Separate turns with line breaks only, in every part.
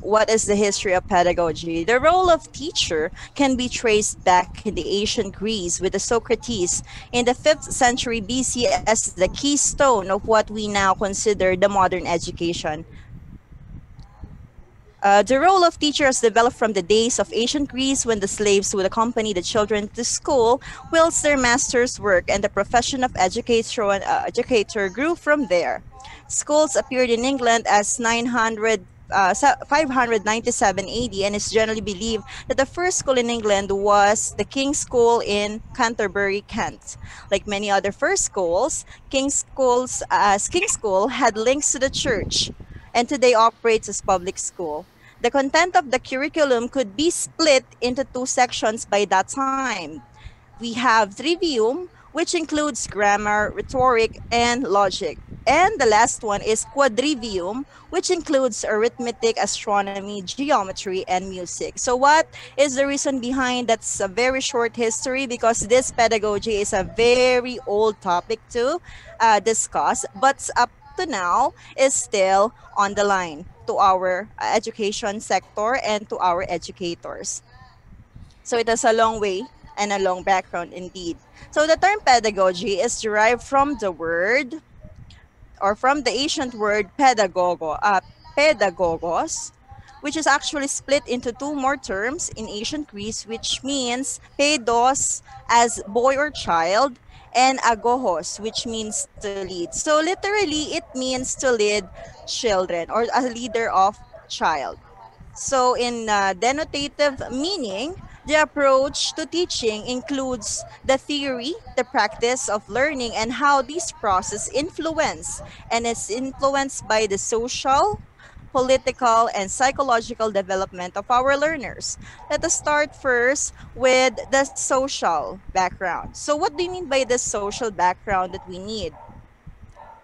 What is the history of pedagogy? The role of teacher can be traced back in the ancient Greece with the Socrates in the 5th century BC as the keystone of what we now consider the modern education. Uh, the role of teachers developed from the days of ancient Greece when the slaves would accompany the children to school whilst their masters worked and the profession of educator, uh, educator grew from there. Schools appeared in England as 900 uh, 597 AD and it's generally believed that the first school in England was the King's School in Canterbury, Kent. Like many other first schools, King's Schools uh, King's School had links to the church and today operates as public school. The content of the curriculum could be split into two sections by that time. We have trivium, which includes grammar, rhetoric, and logic. And the last one is quadrivium, which includes arithmetic, astronomy, geometry, and music. So what is the reason behind that's a very short history because this pedagogy is a very old topic to uh, discuss, but up to now is still on the line to our education sector and to our educators. So it has a long way and a long background indeed. So the term pedagogy is derived from the word or from the ancient word pedagogo, uh, pedagogos, which is actually split into two more terms in ancient Greece, which means pedos as boy or child and agohos, which means to lead. So literally, it means to lead children or a leader of child. So in uh, denotative meaning, the approach to teaching includes the theory, the practice of learning, and how these processes influence and is influenced by the social, political, and psychological development of our learners. Let us start first with the social background. So what do you mean by the social background that we need?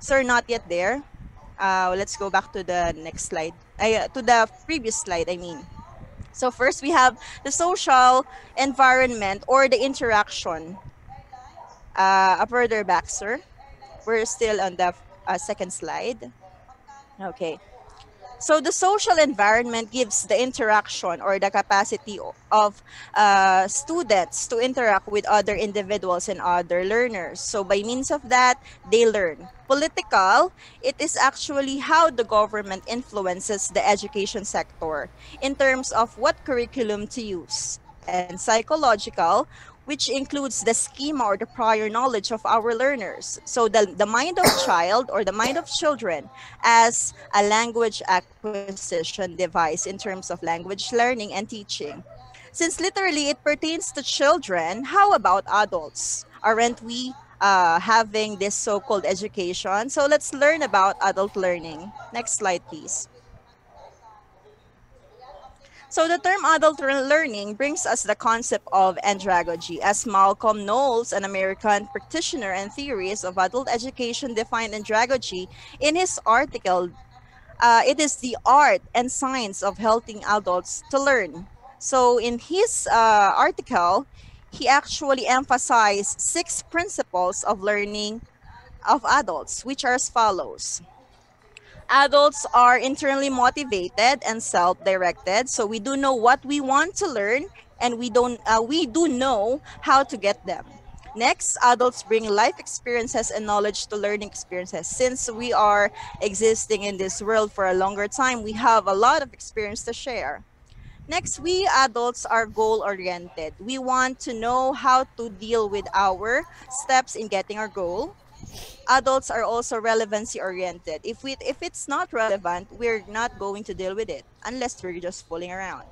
Sir, not yet there. Uh, let's go back to the next slide. Uh, to the previous slide, I mean. So first we have the social environment or the interaction. Uh, further back, sir. We're still on the uh, second slide. Okay. So the social environment gives the interaction or the capacity of uh, students to interact with other individuals and other learners. So by means of that, they learn. Political, it is actually how the government influences the education sector in terms of what curriculum to use. And psychological, which includes the schema or the prior knowledge of our learners. So the, the mind of child or the mind of children as a language acquisition device in terms of language learning and teaching. Since literally it pertains to children, how about adults? Aren't we uh, having this so-called education? So let's learn about adult learning. Next slide, please. So the term adult learning brings us the concept of andragogy, as Malcolm Knowles, an American practitioner and theorist of adult education, defined andragogy in his article. Uh, it is the art and science of helping adults to learn. So in his uh, article, he actually emphasized six principles of learning of adults, which are as follows adults are internally motivated and self-directed. So we do know what we want to learn and we don't uh, we do know how to get them. Next adults bring life experiences and knowledge to learning experiences. Since we are existing in this world for a longer time we have a lot of experience to share. Next we adults are goal oriented we want to know how to deal with our steps in getting our goal adults are also relevancy oriented. If we if it's not relevant, we're not going to deal with it unless we're just fooling around.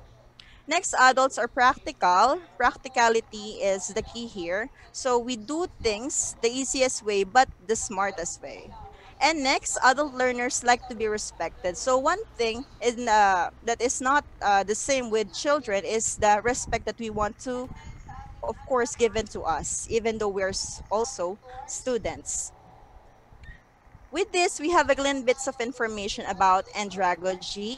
Next, adults are practical. Practicality is the key here. So we do things the easiest way, but the smartest way. And next, adult learners like to be respected. So one thing in, uh, that is not uh, the same with children is the respect that we want to of course, given to us, even though we're also students. With this, we have a glimpse bits of information about andragogy.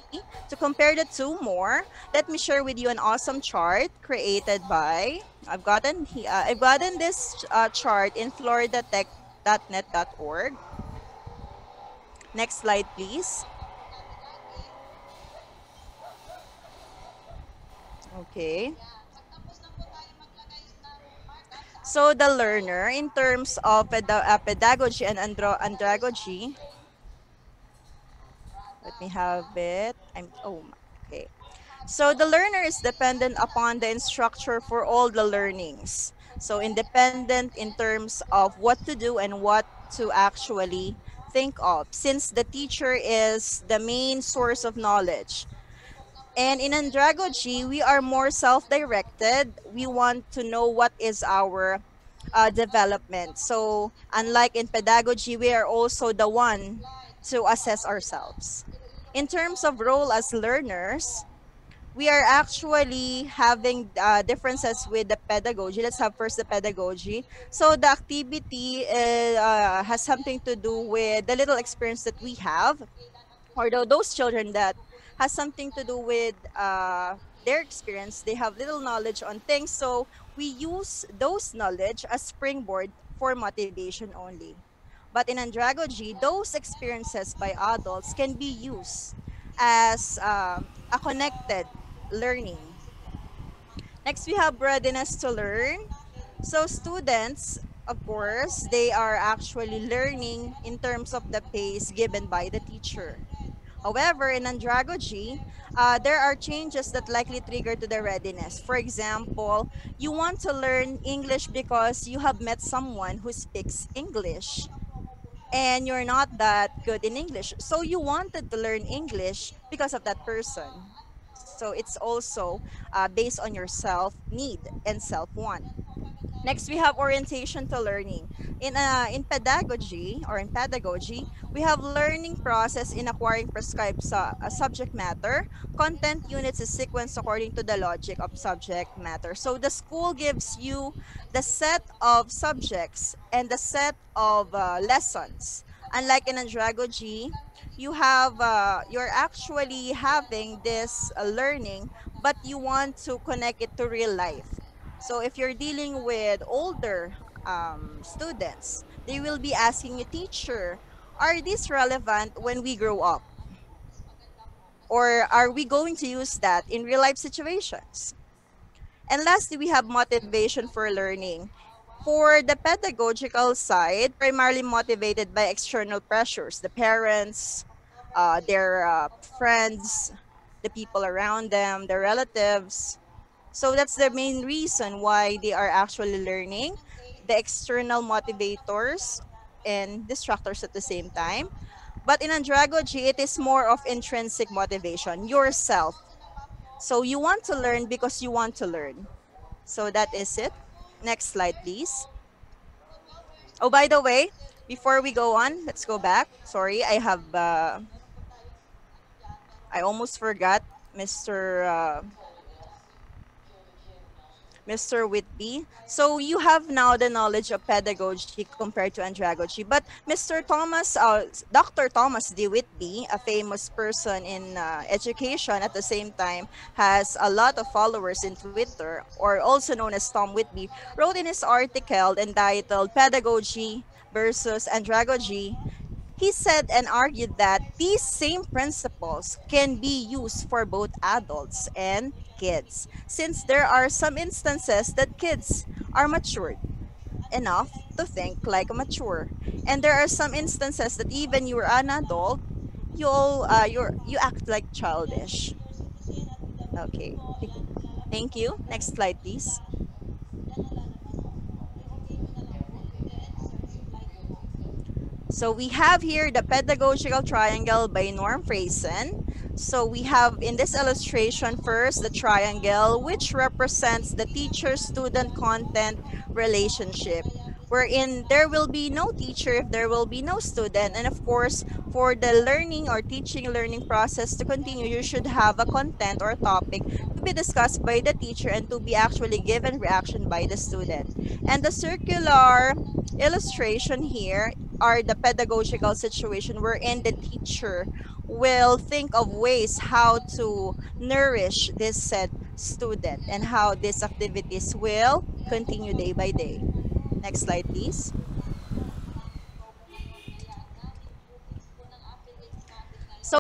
To compare the two more, let me share with you an awesome chart created by, I've gotten, uh, I've gotten this uh, chart in floridatech.net.org. Next slide, please. Okay. So the learner, in terms of peda- uh, pedagogy and andro- andragogy, let me have it. I'm oh okay. So the learner is dependent upon the instructor for all the learnings. So independent in terms of what to do and what to actually think of, since the teacher is the main source of knowledge. And in andragogy, we are more self-directed. We want to know what is our uh, development. So unlike in pedagogy, we are also the one to assess ourselves. In terms of role as learners, we are actually having uh, differences with the pedagogy. Let's have first the pedagogy. So the activity uh, has something to do with the little experience that we have, or those children that has something to do with uh, their experience. They have little knowledge on things, so we use those knowledge as springboard for motivation only. But in andragogy, those experiences by adults can be used as uh, a connected learning. Next, we have readiness to learn. So students, of course, they are actually learning in terms of the pace given by the teacher. However, in andragogy, uh, there are changes that likely trigger to the readiness. For example, you want to learn English because you have met someone who speaks English and you're not that good in English. So you wanted to learn English because of that person. So it's also uh, based on your self need and self want. Next, we have orientation to learning. In, uh, in pedagogy or in pedagogy, we have learning process in acquiring prescribed su- uh, subject matter. Content units is sequenced according to the logic of subject matter. So the school gives you the set of subjects and the set of uh, lessons. Unlike in andragogy, you have uh, you're actually having this uh, learning, but you want to connect it to real life. So if you're dealing with older um, students, they will be asking you, teacher, are these relevant when we grow up? Or are we going to use that in real life situations? And lastly, we have motivation for learning. For the pedagogical side, primarily motivated by external pressures, the parents, uh, their uh, friends, the people around them, their relatives, so that's the main reason why they are actually learning the external motivators and distractors at the same time. But in andragogy, it is more of intrinsic motivation, yourself. So you want to learn because you want to learn. So that is it. Next slide, please. Oh, by the way, before we go on, let's go back. Sorry, I have, uh, I almost forgot Mr. Uh, Mr. Whitby. So you have now the knowledge of pedagogy compared to andragogy. But Mr. Thomas, uh, Dr. Thomas D. Whitby, a famous person in uh, education at the same time, has a lot of followers in Twitter, or also known as Tom Whitby, wrote in his article entitled Pedagogy versus Andragogy he said and argued that these same principles can be used for both adults and kids, since there are some instances that kids are matured enough to think like a mature, and there are some instances that even you're an adult, you'll uh, you're you act like childish. Okay, thank you. Next slide, please. So we have here the pedagogical triangle by Norm Friesen. So we have in this illustration first the triangle which represents the teacher-student content relationship wherein there will be no teacher if there will be no student and of course for the learning or teaching learning process to continue you should have a content or topic to be discussed by the teacher and to be actually given reaction by the student and the circular illustration here are the pedagogical situation wherein the teacher will think of ways how to nourish this said student and how these activities will continue day by day. Next slide, please.